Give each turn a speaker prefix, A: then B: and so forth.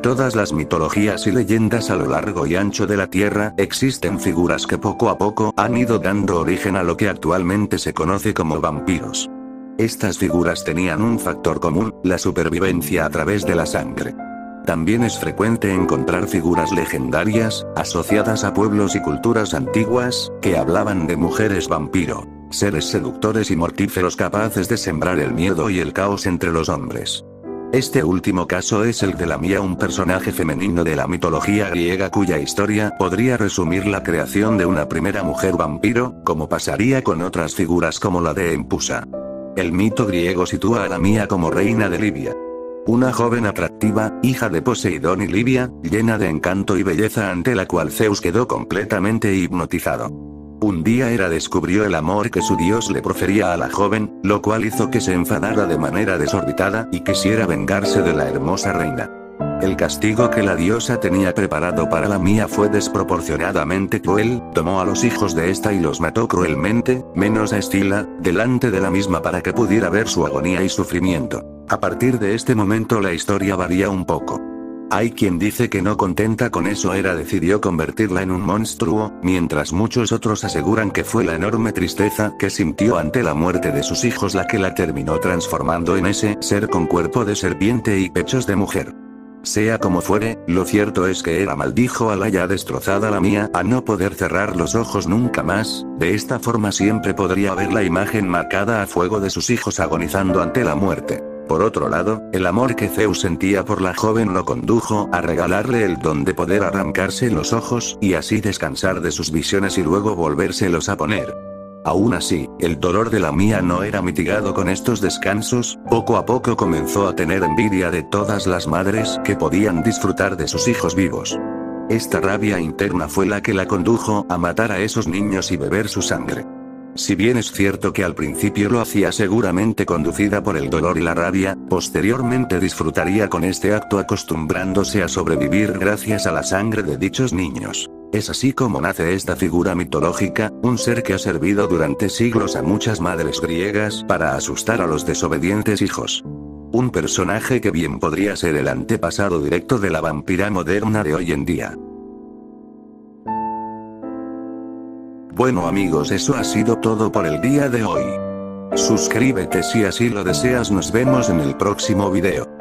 A: todas las mitologías y leyendas a lo largo y ancho de la Tierra, existen figuras que poco a poco han ido dando origen a lo que actualmente se conoce como vampiros. Estas figuras tenían un factor común, la supervivencia a través de la sangre. También es frecuente encontrar figuras legendarias, asociadas a pueblos y culturas antiguas, que hablaban de mujeres vampiro, seres seductores y mortíferos capaces de sembrar el miedo y el caos entre los hombres. Este último caso es el de la Mía, un personaje femenino de la mitología griega cuya historia podría resumir la creación de una primera mujer vampiro, como pasaría con otras figuras como la de Empusa. El mito griego sitúa a la Mía como reina de Libia, una joven atractiva, hija de Poseidón y Libia, llena de encanto y belleza ante la cual Zeus quedó completamente hipnotizado. Un día Hera descubrió el amor que su dios le profería a la joven, lo cual hizo que se enfadara de manera desorbitada y quisiera vengarse de la hermosa reina. El castigo que la diosa tenía preparado para la mía fue desproporcionadamente cruel, tomó a los hijos de esta y los mató cruelmente, menos a Estila, delante de la misma para que pudiera ver su agonía y sufrimiento. A partir de este momento la historia varía un poco. Hay quien dice que no contenta con eso Hera decidió convertirla en un monstruo, mientras muchos otros aseguran que fue la enorme tristeza que sintió ante la muerte de sus hijos la que la terminó transformando en ese ser con cuerpo de serpiente y pechos de mujer. Sea como fuere, lo cierto es que Hera maldijo a la ya destrozada la mía a no poder cerrar los ojos nunca más, de esta forma siempre podría ver la imagen marcada a fuego de sus hijos agonizando ante la muerte. Por otro lado, el amor que Zeus sentía por la joven lo condujo a regalarle el don de poder arrancarse los ojos y así descansar de sus visiones y luego volvérselos a poner. Aún así, el dolor de la mía no era mitigado con estos descansos, poco a poco comenzó a tener envidia de todas las madres que podían disfrutar de sus hijos vivos. Esta rabia interna fue la que la condujo a matar a esos niños y beber su sangre. Si bien es cierto que al principio lo hacía seguramente conducida por el dolor y la rabia, posteriormente disfrutaría con este acto acostumbrándose a sobrevivir gracias a la sangre de dichos niños. Es así como nace esta figura mitológica, un ser que ha servido durante siglos a muchas madres griegas para asustar a los desobedientes hijos. Un personaje que bien podría ser el antepasado directo de la vampira moderna de hoy en día. Bueno amigos eso ha sido todo por el día de hoy. Suscríbete si así lo deseas nos vemos en el próximo video.